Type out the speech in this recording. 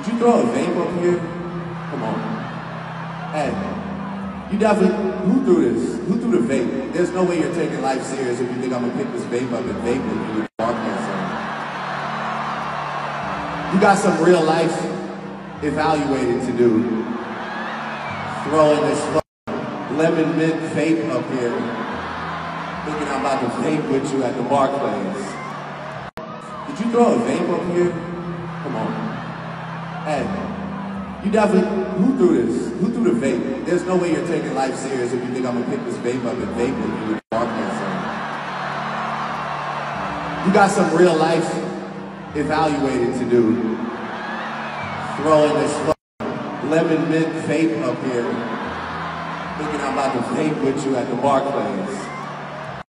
Did you throw a vape up here? Come on. Hey, you definitely, who threw this? Who threw the vape? There's no way you're taking life serious if you think I'm gonna pick this vape up and vape with you. You got some real life evaluating to do. Throwing this lemon mint vape up here. Thinking I'm about to vape with you at the Barclays. Did you throw a vape up here? Hey, you definitely, who threw this? Who threw the vape? There's no way you're taking life serious if you think I'm gonna pick this vape up and vape with you with. You got some real life evaluating to do. Throwing this lemon mint vape up here. Thinking I'm about to vape with you at the Barclays.